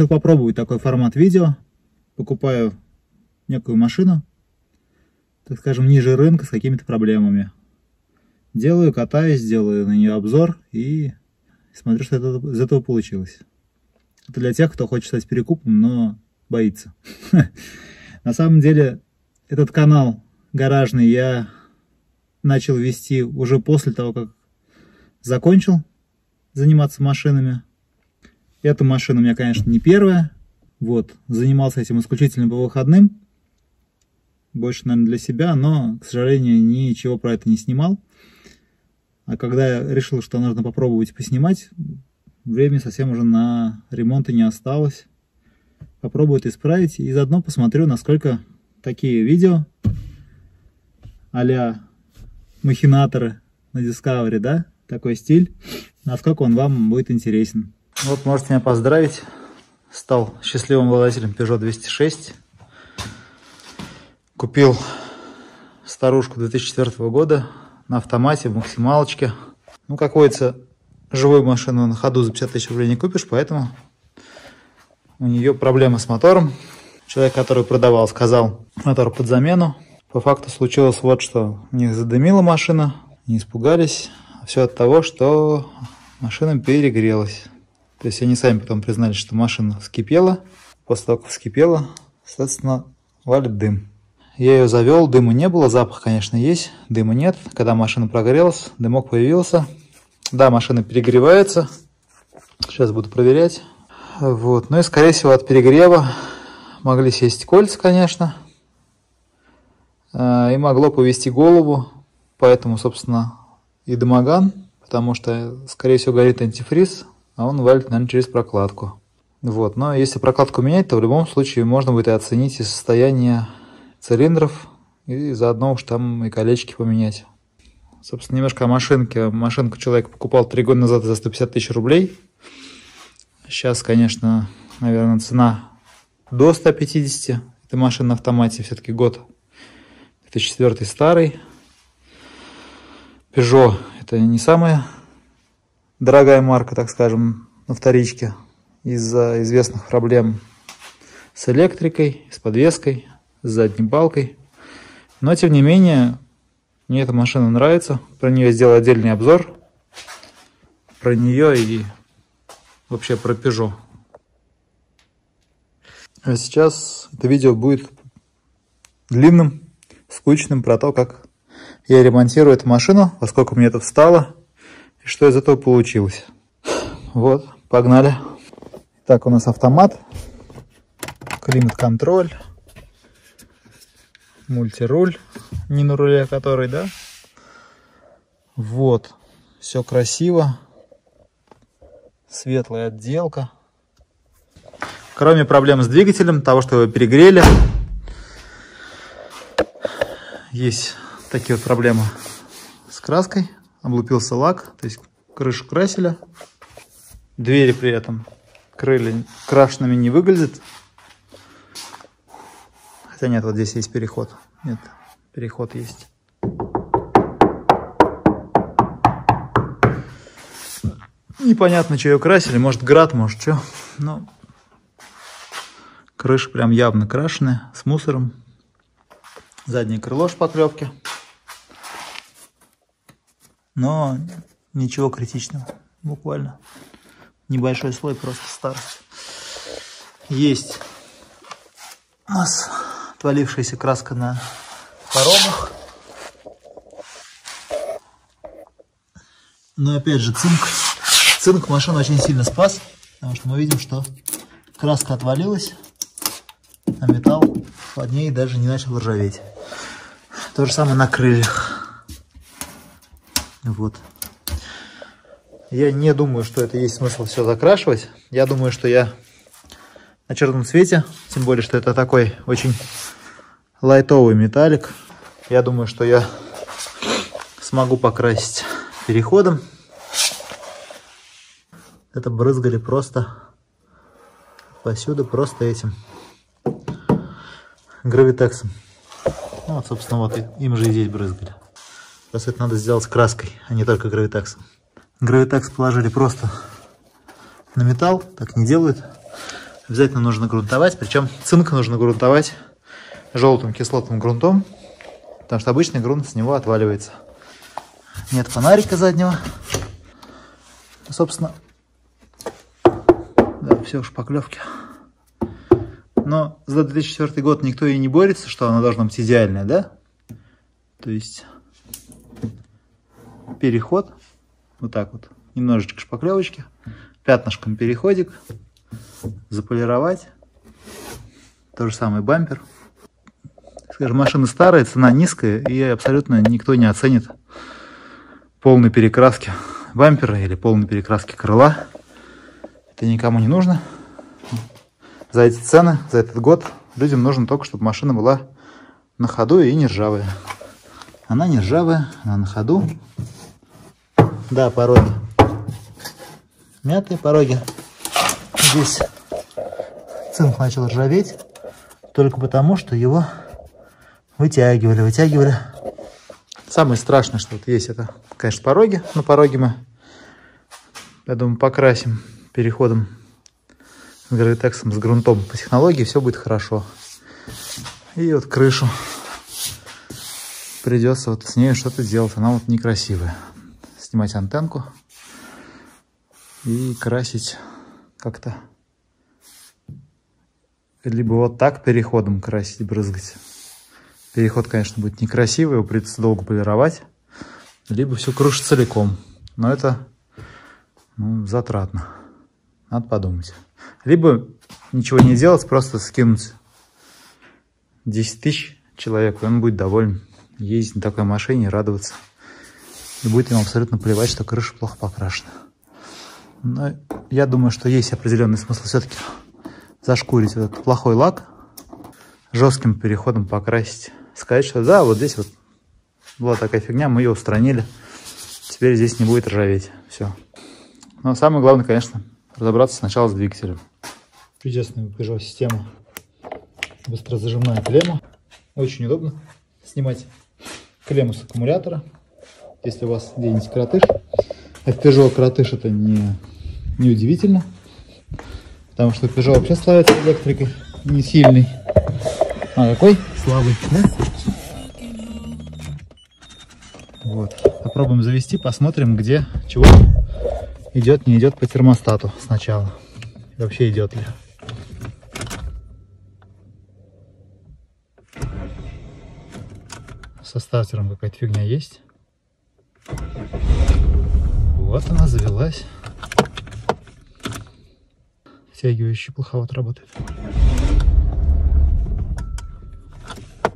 Решил попробовать такой формат видео. Покупаю некую машину, так скажем, ниже рынка с какими-то проблемами. Делаю, катаюсь, делаю на нее обзор и смотрю, что это, из этого получилось. Это для тех, кто хочет стать перекупом, но боится. На самом деле, этот канал гаражный я начал вести уже после того, как закончил заниматься машинами. Эта машина у меня, конечно, не первая. Вот, занимался этим исключительно по выходным. Больше, наверное, для себя, но, к сожалению, ничего про это не снимал. А когда я решил, что нужно попробовать поснимать, времени совсем уже на ремонт и не осталось. Попробую это исправить и заодно посмотрю, насколько такие видео а махинаторы на Discovery, да, такой стиль, насколько он вам будет интересен. Вот можете меня поздравить, стал счастливым обладателем Peugeot 206. Купил старушку 2004 года на автомате, в максималочке. Ну, как водится, живую машину на ходу за 50 тысяч рублей не купишь, поэтому у нее проблема с мотором. Человек, который продавал, сказал, мотор под замену. По факту случилось вот что. У них задымила машина, не испугались. Все от того, что машина перегрелась. То есть они сами потом признали, что машина вскипела. После того, как вскипела, соответственно, валит дым. Я ее завел, дыма не было, запах, конечно, есть, дыма нет. Когда машина прогрелась, дымок появился. Да, машина перегревается. Сейчас буду проверять. Вот. Ну и, скорее всего, от перегрева могли сесть кольца, конечно. А, и могло повести голову. Поэтому, собственно, и дымоган. Потому что, скорее всего, горит антифриз, а он валит, наверное, через прокладку. Вот. Но если прокладку менять, то в любом случае можно будет оценить и состояние цилиндров и заодно уж там и колечки поменять. Собственно, немножко о машинке. Машинку человек покупал три года назад за 150 тысяч рублей. Сейчас, конечно, наверное, цена до 150. Это машина на автомате, все-таки год 2004 старый. Peugeot это не самая дорогая марка, так скажем, на вторичке из-за известных проблем с электрикой, с подвеской с задней балкой. Но, тем не менее, мне эта машина нравится. Про нее сделал отдельный обзор. Про нее и вообще про Peugeot. А сейчас это видео будет длинным, скучным про то, как я ремонтирую эту машину, во сколько мне это встало что из этого получилось. Вот, погнали. Так, у нас автомат, климат-контроль мультируль, не на руле который, да? Вот, все красиво, светлая отделка. Кроме проблем с двигателем, того, что его перегрели, есть такие вот проблемы с краской. Облупился лак, то есть крышу красили. Двери при этом крыли крашенными не выглядят. Хотя нет, вот здесь есть переход. Нет, переход есть. Непонятно, что ее красили. Может, град, может, что. Но крыша прям явно крашеная, с мусором. Заднее крыло шпаклевки. Но ничего критичного. Буквально небольшой слой, просто старость. Есть у нас отвалившаяся краска на паромах. Но опять же цинк. Цинк машину очень сильно спас, потому что мы видим, что краска отвалилась, а металл под ней даже не начал ржаветь. То же самое на крыльях. Вот. Я не думаю, что это есть смысл все закрашивать. Я думаю, что я на черном цвете, тем более, что это такой очень лайтовый металлик. Я думаю, что я смогу покрасить переходом. Это брызгали просто посюда, просто этим гравитексом. Ну, вот, собственно, вот им же и здесь брызгали. Просто это надо сделать краской, а не только гравитексом. Гравитекс положили просто на металл, так не делают. Обязательно нужно грунтовать, причем цинк нужно грунтовать желтым кислотным грунтом, потому что обычный грунт с него отваливается. Нет фонарика заднего. Собственно, да, все в шпаклевке. Но за 2004 год никто и не борется, что она должна быть идеальная, да? То есть переход, вот так вот, немножечко шпаклевочки, пятнышком переходик, заполировать. То же самое бампер. Скажем, машина старая, цена низкая, и абсолютно никто не оценит полной перекраски бампера или полной перекраски крыла. Это никому не нужно. За эти цены, за этот год людям нужно только, чтобы машина была на ходу и не ржавая. Она не ржавая, она на ходу. Да, пороги. Мятые пороги. Здесь цинк начал ржаветь только потому, что его вытягивали, вытягивали. Самое страшное, что вот есть, это, конечно, пороги. На пороге мы, я думаю, покрасим переходом с гравитексом, с грунтом по технологии, все будет хорошо. И вот крышу придется вот с ней что-то делать. Она вот некрасивая. Снимать антенку и красить как-то. Либо вот так переходом красить, брызгать. Переход, конечно, будет некрасивый, его придется долго полировать. Либо все крушить целиком. Но это ну, затратно. Надо подумать. Либо ничего не делать, просто скинуть 10 тысяч человеку, и он будет доволен ездить на такой машине радоваться. И будет ему абсолютно плевать, что крыша плохо покрашена. Но я думаю, что есть определенный смысл все-таки зашкурить этот плохой лак, жестким переходом покрасить. Сказать, что да, вот здесь вот была такая фигня, мы ее устранили. Теперь здесь не будет ржаветь. Все. Но самое главное, конечно, разобраться сначала с двигателем. Чудесная Peugeot система. Быстрозажимная клемма. Очень удобно снимать клемму с аккумулятора. Если у вас где-нибудь кротыш. А в Peugeot кротыш это не, не удивительно. Потому что Peugeot вообще славится электрикой не сильный. А какой? Слабый, да? Вот. Попробуем завести, посмотрим, где чего идет, не идет по термостату сначала. вообще идет ли. Со стартером какая-то фигня есть. Вот она завелась. Втягивающий плоховато работает.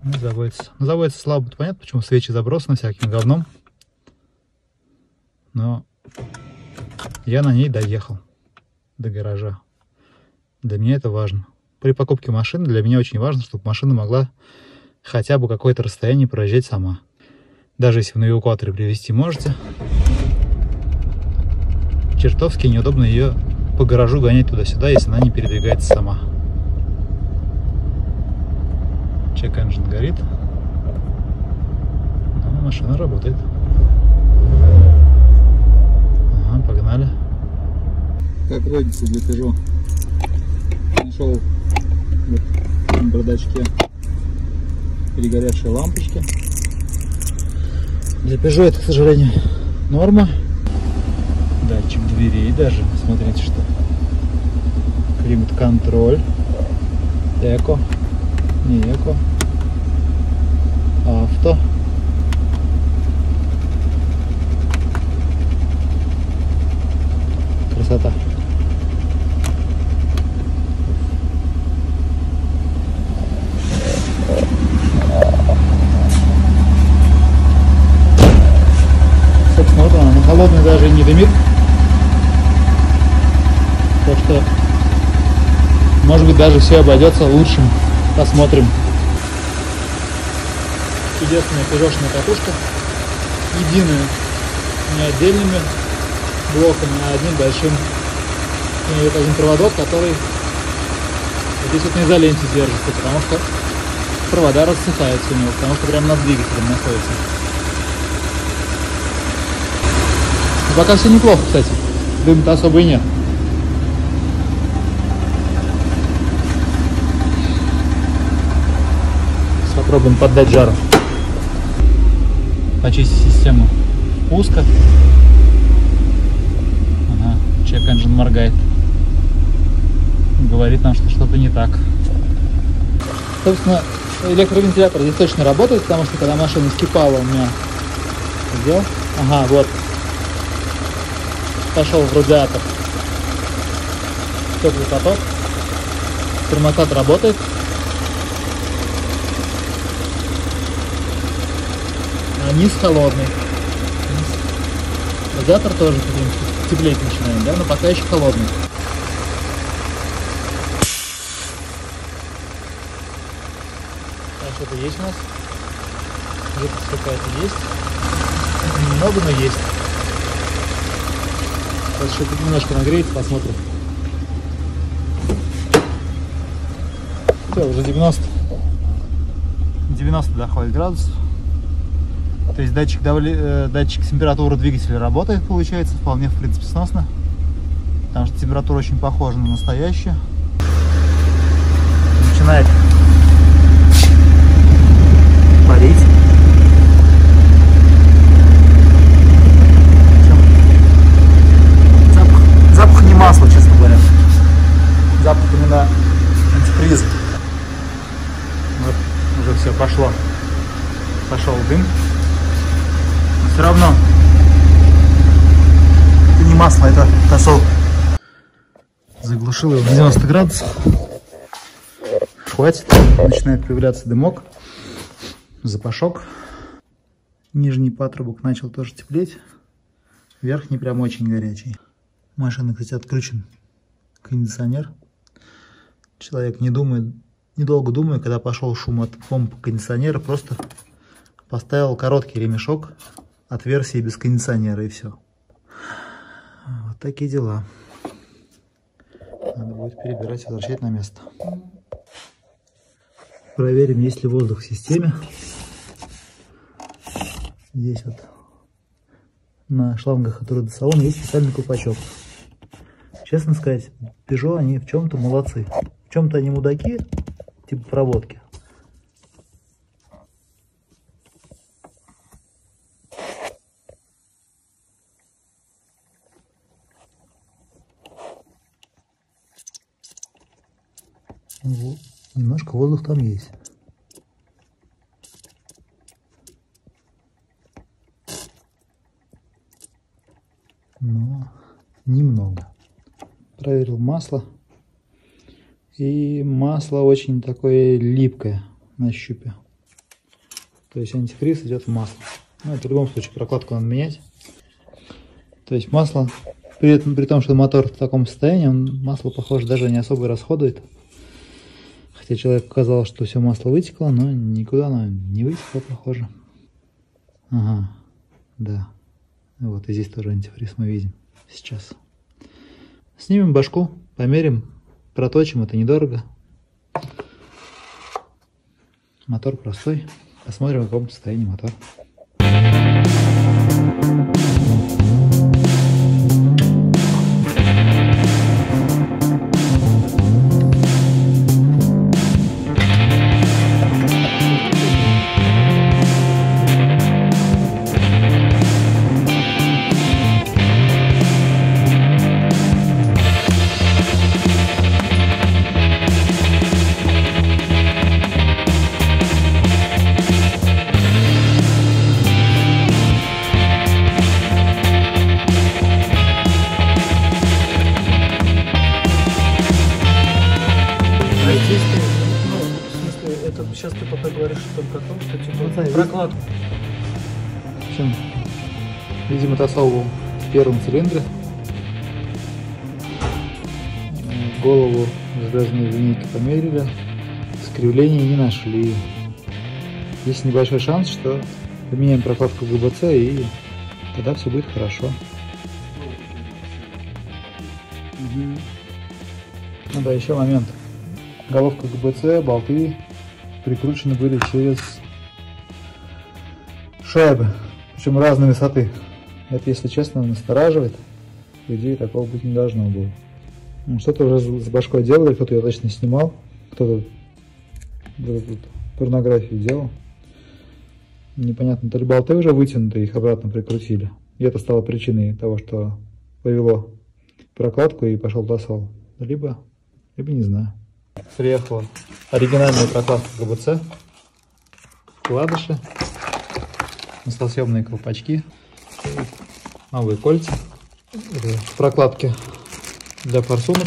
Ну, заводится. Ну, заводится слабо, понятно, почему свечи забросаны всяким говном. Но я на ней доехал до гаража. Для меня это важно. При покупке машины для меня очень важно, чтобы машина могла хотя бы какое-то расстояние проезжать сама. Даже если вы на эвакуаторе привезти можете. Чертовски неудобно ее по гаражу гонять туда-сюда, если она не передвигается сама. Check engine горит. Но машина работает. Ага, погнали. Как водится для Peugeot. Нашел вот в бардачке перегоревшие лампочки. Для Peugeot это, к сожалению, норма. Датчик дверей даже. Смотрите, что. Климат-контроль. Эко. Не эко. Авто. Красота. холодный даже не дымит. Так что, может быть, даже все обойдется лучшим. Посмотрим. Чудесная пирожная катушка. Единая, не отдельными блоками, а одним большим. И вот один проводок, который здесь вот на изоленте держится, потому что провода рассыхаются у него, потому что прямо над двигателем находится. Пока все неплохо, кстати. Дым-то особо и нет. Попробуем поддать жару. Почистить систему пуска. Ага, чек engine моргает. Говорит нам, что что-то не так. Собственно, электровентилятор здесь точно работает, потому что когда машина скипала у меня где? Ага, вот. Пошел в радиатор. Теплый поток. Термостат работает. Низ холодный. Радиатор тоже, теплеть начинает, да, но пока еще холодный. А что-то есть у нас? Где-то какая-то есть. Немного, но есть. Сейчас что-то немножко нагреется, посмотрим. Все, уже 90. 90 доходит градусов. То есть датчик, давли, э, датчик температуры двигателя работает, получается, вполне, в принципе, сносно. Потому что температура очень похожа на настоящую. Начинает парить. Запах, запах не масла, честно говоря. Запах именно антифриза. Вот, уже все пошло. Пошел дым. Но все равно это не масло, это тосол. Заглушил его в 90 градусов. Хватит. Начинает появляться дымок. Запашок. Нижний патрубок начал тоже теплеть. Верхний прям очень горячий. Машина, кстати, отключен кондиционер. Человек не думает, недолго думая, когда пошел шум от помпы кондиционера, просто поставил короткий ремешок от версии без кондиционера и все. Такие дела. Надо будет перебирать, возвращать на место. Проверим, есть ли воздух в системе. Здесь вот на шлангах от родосалона есть специальный колпачок. Честно сказать, Peugeot они в чем-то молодцы. В чем-то они мудаки, типа проводки. Немножко воздух там есть. Но немного. Проверил масло. И масло очень такое липкое на щупе. То есть антифриз идет в масло. Ну, в любом случае прокладку надо менять. То есть масло, при, этом, при том, что мотор в таком состоянии, он масло, похоже, даже не особо расходует. Хотя человек казалось, что все масло вытекло, но никуда оно не вытекло, похоже. Ага, да. Вот и здесь тоже антифриз мы видим сейчас. Снимем башку, померим, проточим, это недорого. Мотор простой. Посмотрим, в каком состоянии мотор. Видимо, был в первом цилиндре. Голову железной линейки померили. Скривления не нашли. Есть небольшой шанс, что поменяем прокладку ГБЦ и тогда все будет хорошо. Ну да, еще момент. Головка ГБЦ, болты прикручены были через шайбы, причем разной высоты. Это, если честно, настораживает. По идее, такого быть не должно было. Ну, Что-то уже с башкой делали, кто-то ее точно снимал, кто-то порнографию делал. Непонятно, то ли болты уже вытянуты, их обратно прикрутили. И это стало причиной того, что повело прокладку и пошел тосол. Либо, либо не знаю. Приехала оригинальная прокладка ГБЦ, вкладыши, маслосъемные колпачки, новые кольца, прокладки для форсунок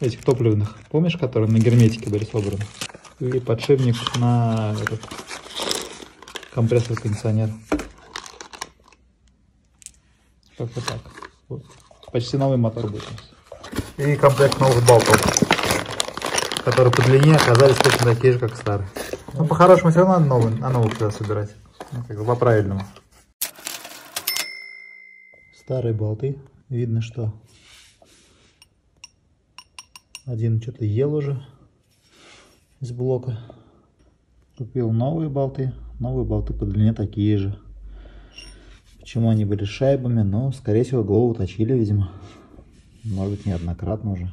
этих топливных, помнишь, которые на герметике были собраны? И подшипник на этот компрессор кондиционера. Как-то так. Вот. Почти новый мотор будет. И комплект новых болтов, которые по длине оказались точно такие же, как старые. Но по-хорошему все равно надо новый, а новых сюда собирать. Ну, как бы по-правильному. Старые болты. Видно, что один что-то ел уже из блока. Купил новые болты. Новые болты по длине такие же. Почему они были шайбами? Ну, скорее всего, голову точили, видимо. Может быть, неоднократно уже.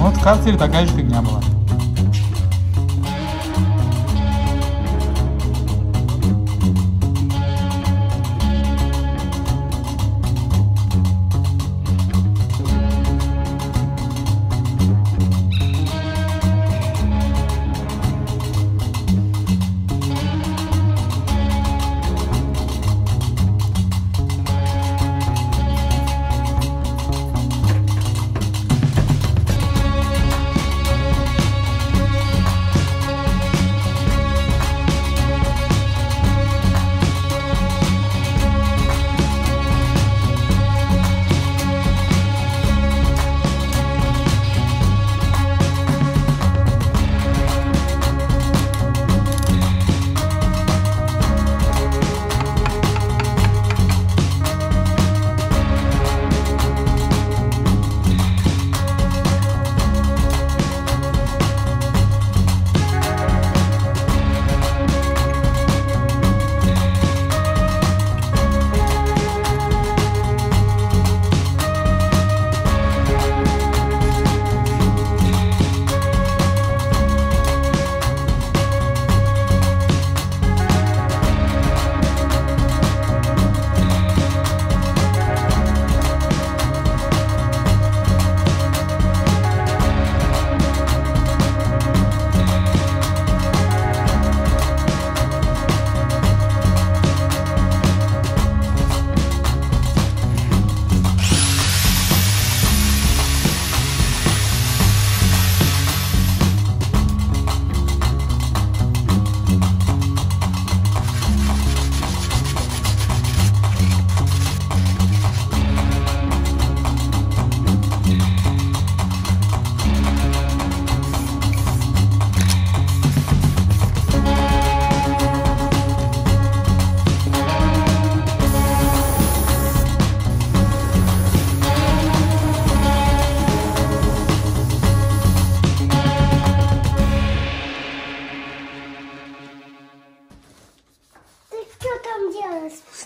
Вот в картере такая же фигня была.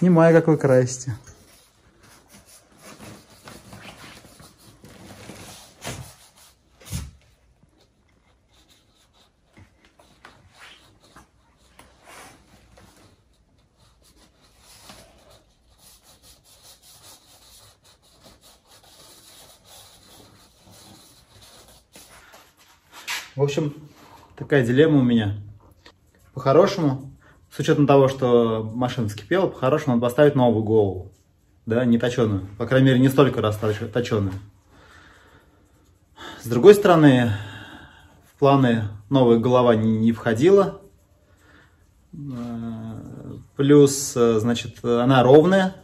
Снимай, как вы красите. В общем, такая дилемма у меня. По-хорошему, с учетом того, что машина вскипела, по-хорошему надо поставить новую голову, да, не точеную, по крайней мере, не столько раз точеную. С другой стороны, в планы новая голова не, не входила, плюс, значит, она ровная,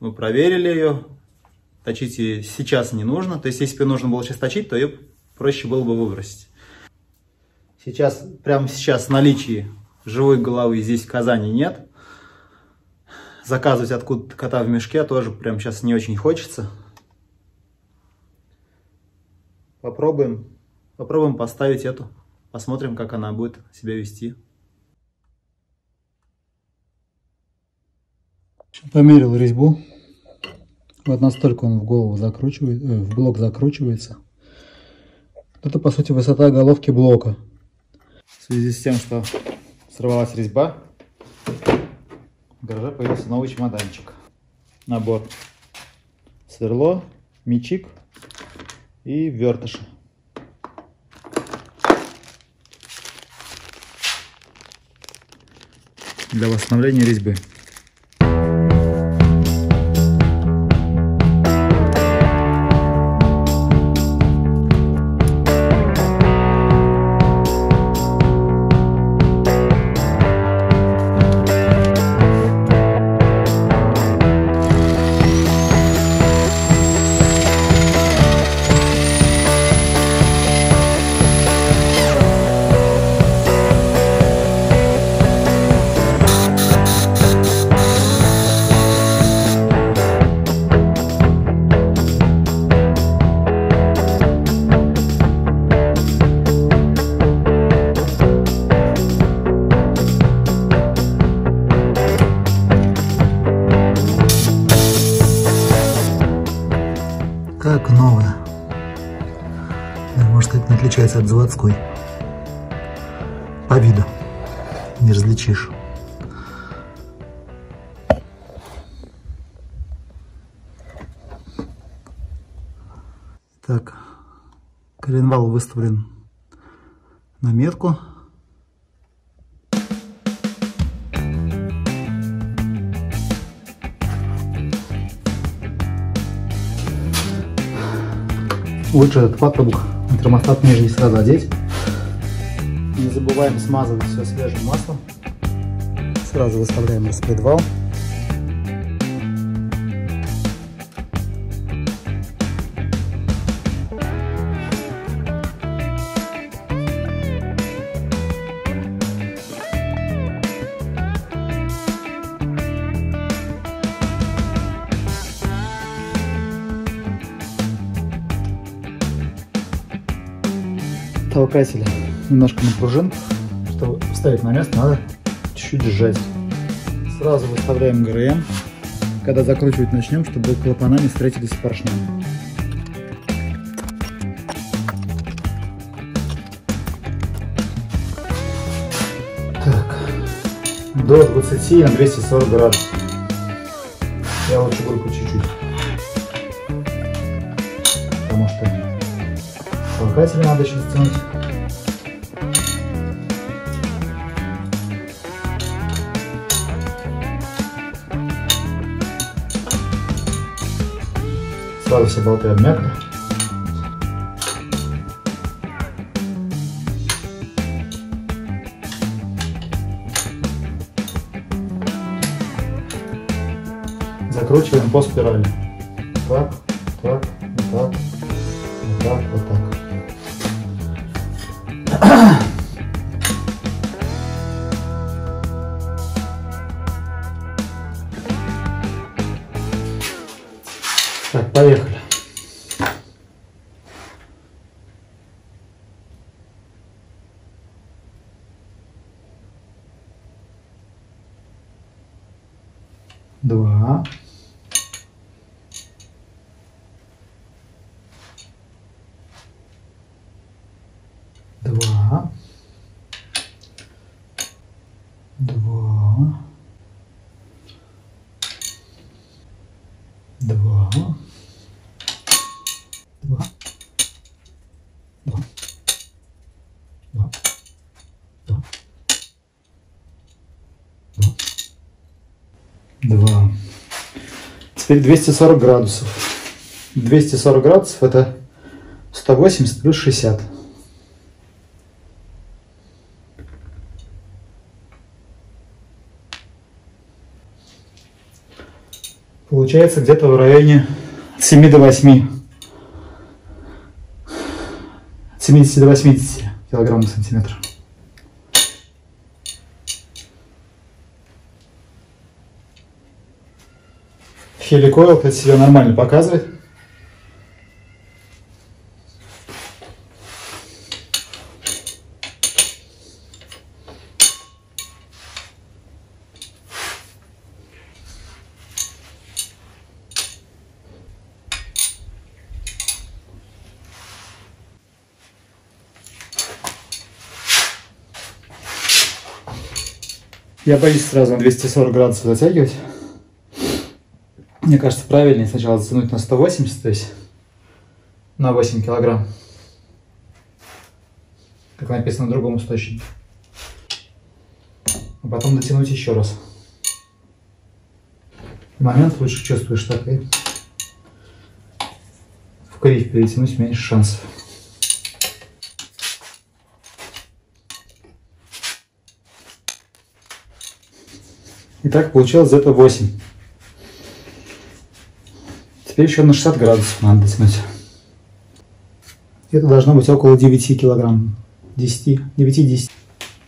мы проверили ее, точить ее сейчас не нужно, то есть, если бы нужно было сейчас точить, то ее проще было бы выбросить. Сейчас, прямо сейчас в наличии живой головы здесь в Казани нет. Заказывать откуда-то кота в мешке тоже прям сейчас не очень хочется. Попробуем, попробуем поставить эту. Посмотрим, как она будет себя вести. Померил резьбу. Вот настолько он в голову закручивает, э, в блок закручивается. Это, по сути, высота головки блока. В связи с тем, что сорвалась резьба, в гараже появился новый чемоданчик. Набор. Сверло, мечик и вертыши. Для восстановления резьбы. Как новая. Можно сказать, не отличается от заводской. По виду. Не различишь. Так, коленвал выставлен на метку. Лучше этот патрубок на термостат нижний сразу одеть. Не забываем смазывать все свежим маслом. Сразу выставляем распредвал. Толкателя немножко на. Чтобы вставить на место, надо чуть-чуть сжать. Сразу выставляем ГРМ, когда закручивать начнем, чтобы клапана не встретились с поршнем. Так, до 20 на 240 градусов. Я лучше по чуть-чуть. Потому что толкатель надо еще стянуть. Сразу все болты обмякли. Закручиваем по спирали. Два. Два. Два. Два. Два. Два. Два. Теперь 240 градусов. 240 градусов это 180 плюс 60. Получается где-то в районе от 7 до 8. От 70 до 80 килограмм на сантиметр. Хеликойл, кстати, себя нормально показывает. Я боюсь сразу на 240 градусов затягивать. Мне кажется, правильнее сначала затянуть на 180, то есть на 8 килограмм. Как написано в другом источнике. А потом дотянуть еще раз. Момент лучше чувствуешь так и в кривь перетянуть меньше шансов. Итак, получилось где-то 8. Теперь еще на 60 градусов надо дотянуть. Это должно быть около 9 килограмм. 10, 9-10.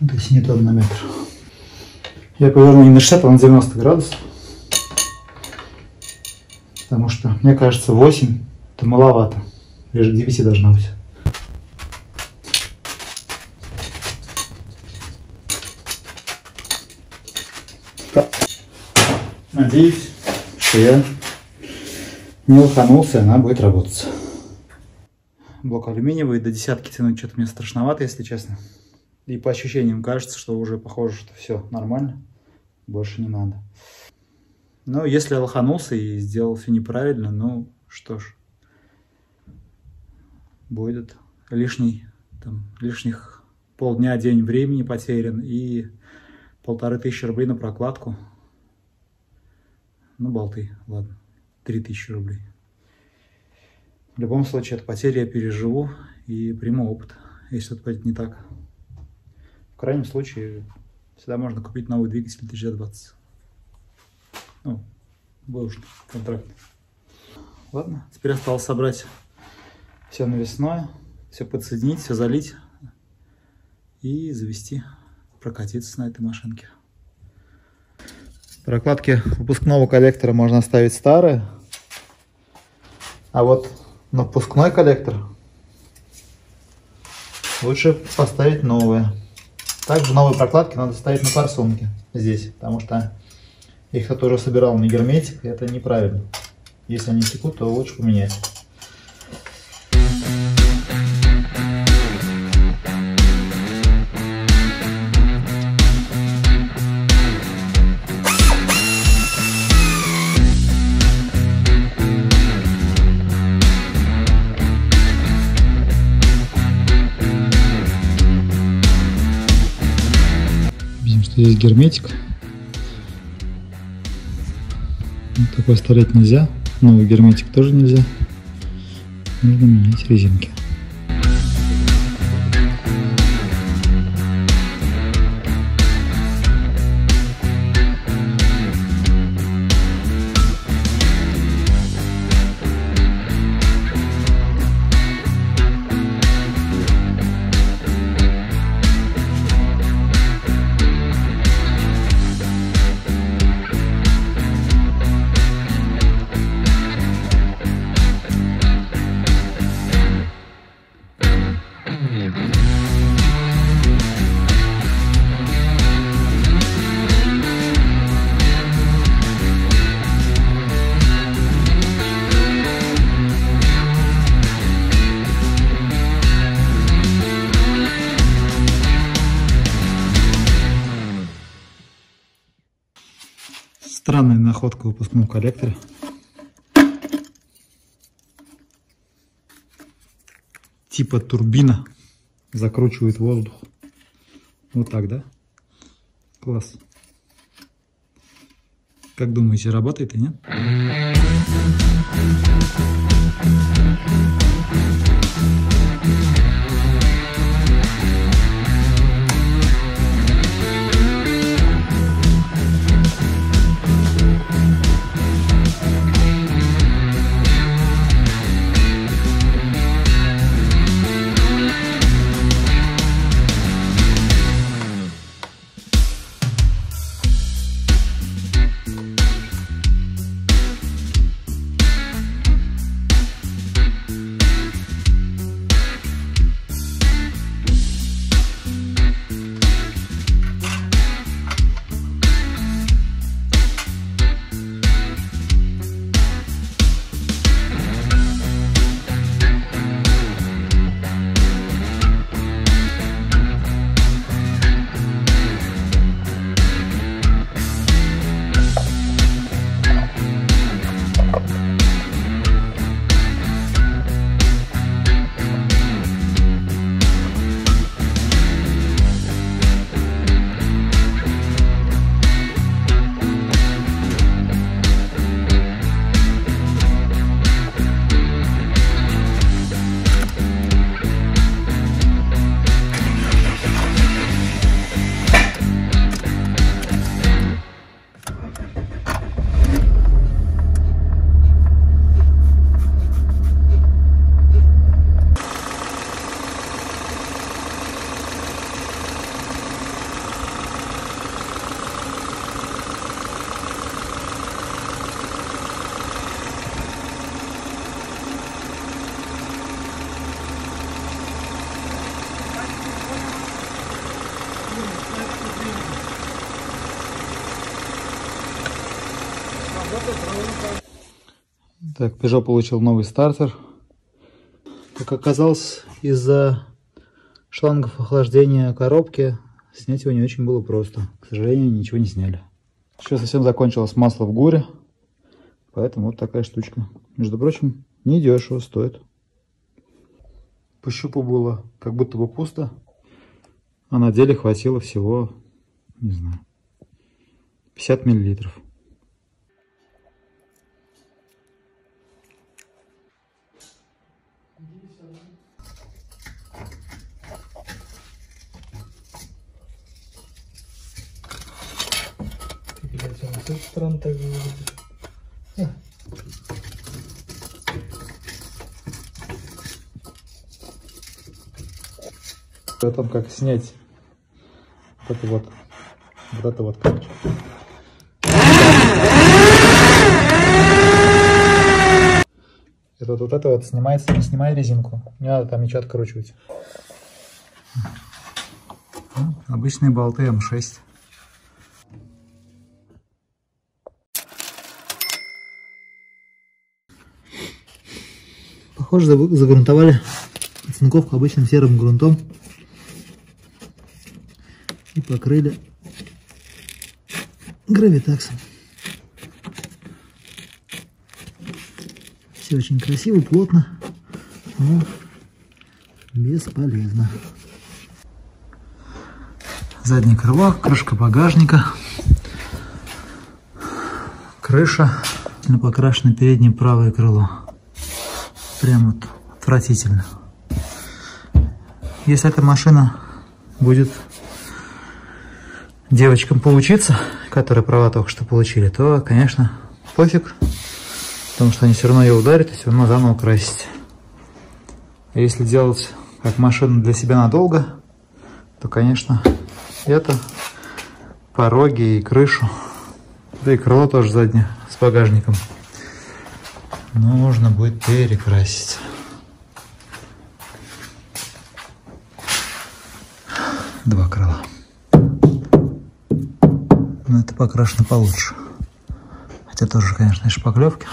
Ну, то есть не тот на метр. Я поверну не на 60, а на 90 градусов. Потому что, мне кажется, 8 это маловато. К 9 должно быть. Надеюсь, что я не лоханулся, она будет работать. Блок алюминиевый, до десятки тянуть что-то мне страшновато, если честно. И по ощущениям кажется, что уже похоже, что все нормально, больше не надо. Но если я лоханулся и сделал все неправильно, ну что ж, будет лишний, там, лишних полдня, день времени потерян и полторы тысячи рублей на прокладку. Ну, болты, ладно, три тысячи рублей. В любом случае, эту потерю я переживу и приму опыт, если что-то пойдет не так. В крайнем случае, всегда можно купить новый двигатель 2020. Ну, бэушный, контрактный. Ладно, теперь осталось собрать все навесное, все подсоединить, все залить и завести, прокатиться на этой машинке. Прокладки выпускного коллектора можно оставить старые, а вот на впускной коллектор лучше поставить новые. Также новые прокладки надо ставить на форсунки здесь, потому что их кто тоже собирал не герметик, это неправильно. Если они текут, то лучше поменять. Есть герметик. Такой оставлять нельзя. Новый герметик тоже нельзя. Нужно менять резинки. Находка в выпускном коллекторе. Типа турбина закручивает воздух. Вот так, да? Класс. Как думаете, работает и нет? Так, Peugeot получил новый стартер. Как оказалось, из-за шлангов охлаждения коробки снять его не очень было просто. К сожалению, ничего не сняли. Еще совсем закончилось масло в горе. Поэтому вот такая штучка. Между прочим, не дешево стоит. По щупу было как будто бы пусто. А на деле хватило всего, не знаю, 50 миллилитров. Блять, он с этой стороны так выглядит. А. О том, как снять вот это вот, вот это вот, короче. Это вот, вот это вот снимается, не снимая резинку. Не надо там ничего откручивать. Обычные болты М6. Заб- загрунтовали оцинковку обычным серым грунтом и покрыли гравитаксом. Все очень красиво, плотно, но бесполезно. Заднее крыло, крышка багажника, крыша, покрашено переднее правое крыло. Прям вот отвратительно. Если эта машина будет девочкам поучиться, которые права только что получили, то, конечно, пофиг, потому что они все равно ее ударят и все равно заново красить. А если делать как машину для себя надолго, то, конечно, это пороги и крышу, да и крыло тоже заднее с багажником нужно будет перекрасить. Два крыла. Но это покрашено получше. Хотя тоже, конечно, шпаклевки.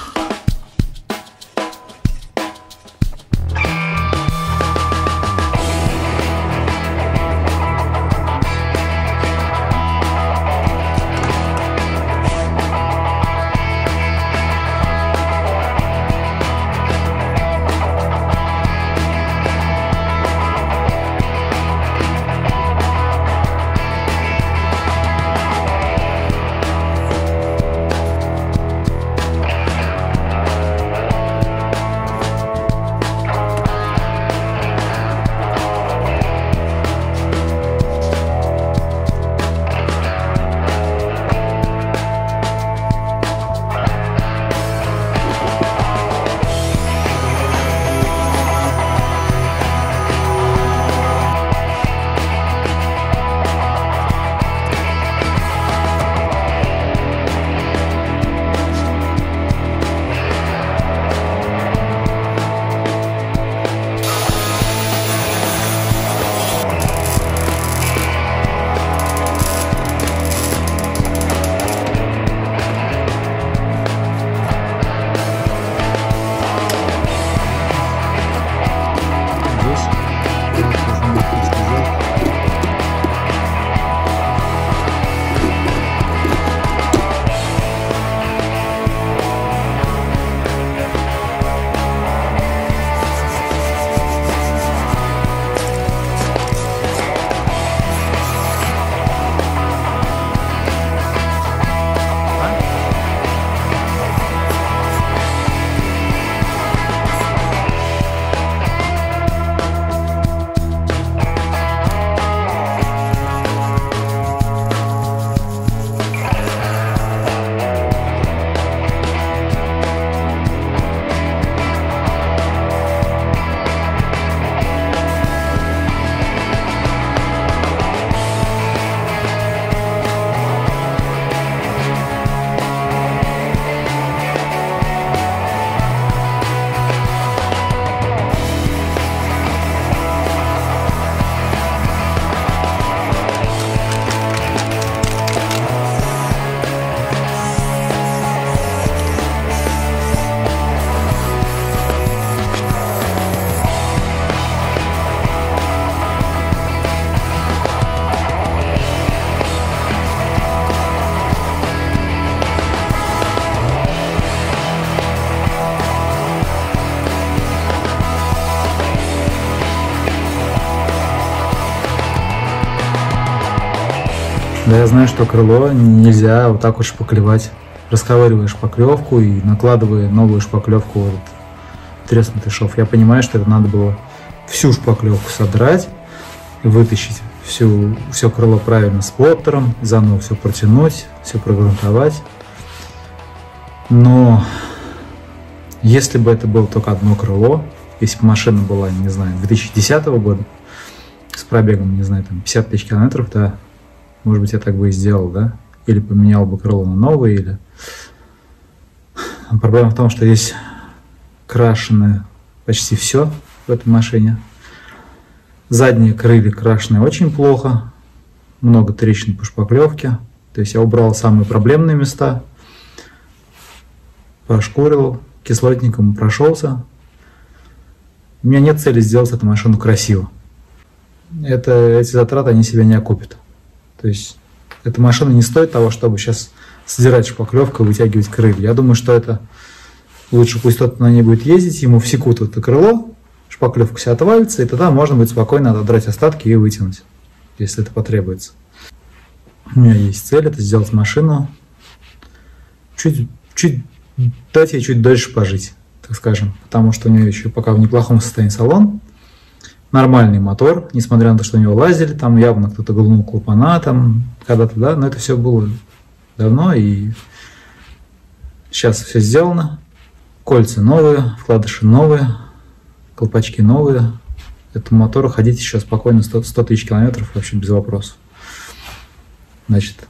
Знаю, что крыло нельзя вот так вот шпаклевать. Расковыриваешь шпаклевку и накладывая новую шпаклевку вот треснутый шов. Я понимаю, что это надо было всю шпаклевку содрать, вытащить всю, все крыло правильно с плоттером, заново все протянуть, все прогрунтовать. Но если бы это было только одно крыло, если бы машина была, не знаю, 2010 года, с пробегом, не знаю, там 50 тысяч километров, то может быть, я так бы и сделал, да? Или поменял бы крыло на новое, или... Проблема в том, что здесь крашены почти все в этой машине. Задние крылья крашены очень плохо. Много трещин по шпаклевке. То есть я убрал самые проблемные места. Пошкурил, кислотником прошелся. У меня нет цели сделать эту машину красиво. Это, эти затраты, они себя не окупят. То есть эта машина не стоит того, чтобы сейчас сдирать шпаклевку и вытягивать крылья. Я думаю, что это лучше пусть тот на ней будет ездить, ему всекут это крыло, шпаклевка вся отвалится, и тогда можно будет спокойно отодрать остатки и вытянуть, если это потребуется. У меня есть цель, это сделать машину, чуть, чуть, дать ей чуть дольше пожить, так скажем, потому что у нее еще пока в неплохом состоянии салон, нормальный мотор, несмотря на то, что у него лазили, там явно кто-то глунул клапана, там когда-то, да, но это все было давно, и сейчас все сделано. Кольца новые, вкладыши новые, колпачки новые. Этому мотору ходить еще спокойно 100, 100 тысяч километров вообще без вопросов. Значит,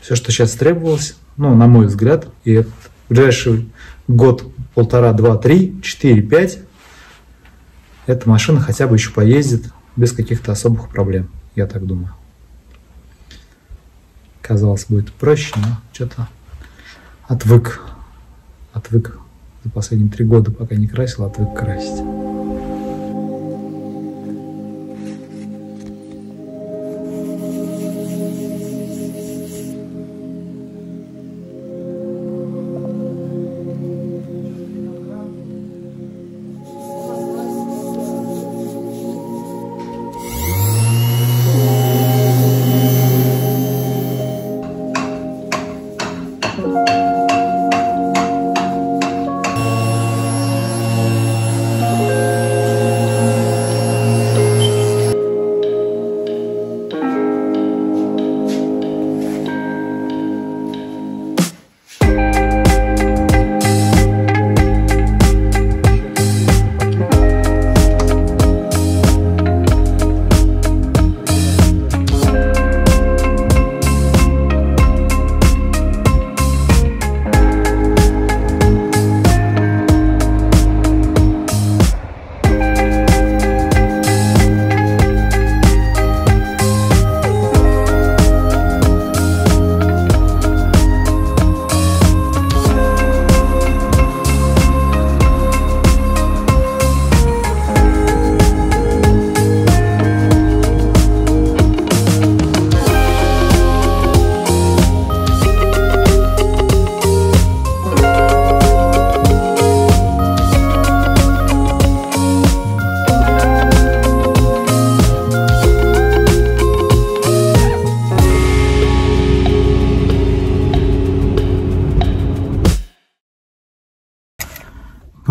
все, что сейчас требовалось, ну, на мой взгляд, и в ближайший год, полтора, два, три, четыре, пять эта машина хотя бы еще поездит без каких-то особых проблем, я так думаю. Казалось, будет проще, но что-то отвык, отвык за последние три года, пока не красил, отвык красить.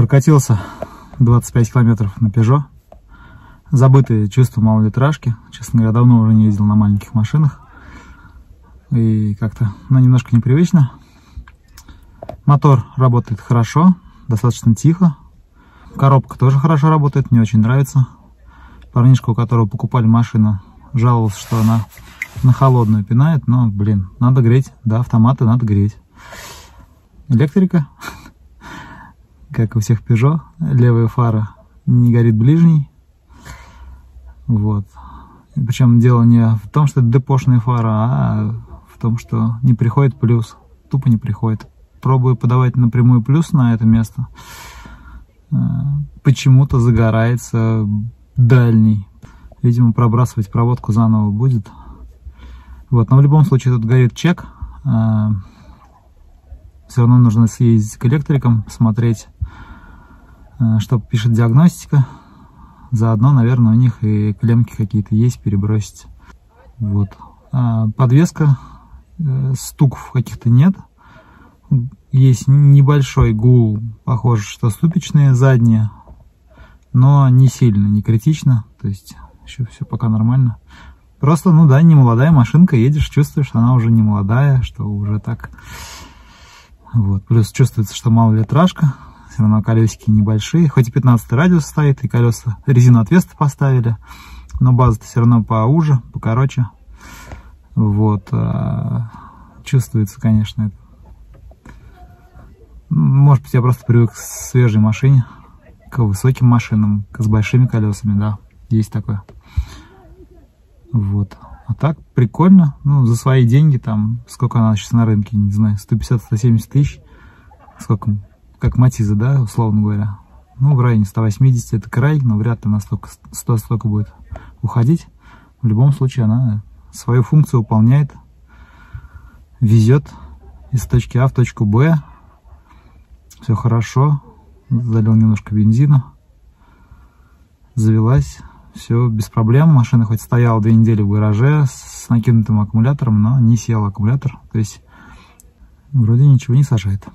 Прокатился 25 километров на Peugeot. Забытые чувства малолитражки. Честно говоря, давно уже не ездил на маленьких машинах. И как-то, ну, немножко непривычно. Мотор работает хорошо, достаточно тихо. Коробка тоже хорошо работает, мне очень нравится. Парнишка, у которого покупали машину, жаловался, что она на холодную пинает, но, блин, надо греть. Да, автоматы надо греть. Электрика как у всех Peugeot, левая фара не горит ближний. Вот. Причем дело не в том, что это депошная фара, а в том, что не приходит плюс. Тупо не приходит. Пробую подавать напрямую плюс на это место. Э, почему-то загорается дальний. Видимо, пробрасывать проводку заново будет. Вот, но в любом случае тут горит чек. Э, Все равно нужно съездить к электрикам, посмотреть, что пишет диагностика. Заодно, наверное, у них и клемки какие-то есть перебросить. Вот. А, подвеска, э, стуков каких-то нет. Есть небольшой гул, похоже, что ступичные задние, но не сильно, не критично. То есть еще все пока нормально. Просто, ну да, не молодая машинка, едешь, чувствуешь, что она уже не молодая, что уже так... Вот. Плюс чувствуется, что малолитражка, все равно колесики небольшие, хоть и 15 радиус стоит, и колеса резину отвеста поставили, но база-то все равно поуже, покороче. Вот. А, чувствуется, конечно, это. Может быть, я просто привык к свежей машине, к высоким машинам, с большими колесами, да, есть такое. Вот. А так прикольно. Ну, за свои деньги там, сколько она сейчас на рынке, не знаю, 150-170 тысяч. Сколько, как Матиза, да, условно говоря. Ну, в районе 180 это край, но вряд ли настолько 100 столько будет уходить. В любом случае она свою функцию выполняет, везет из точки А в точку Б. Все хорошо. Залил немножко бензина. Завелась все без проблем. Машина хоть стояла две недели в гараже с накинутым аккумулятором, но не сел аккумулятор. То есть вроде ничего не сажает.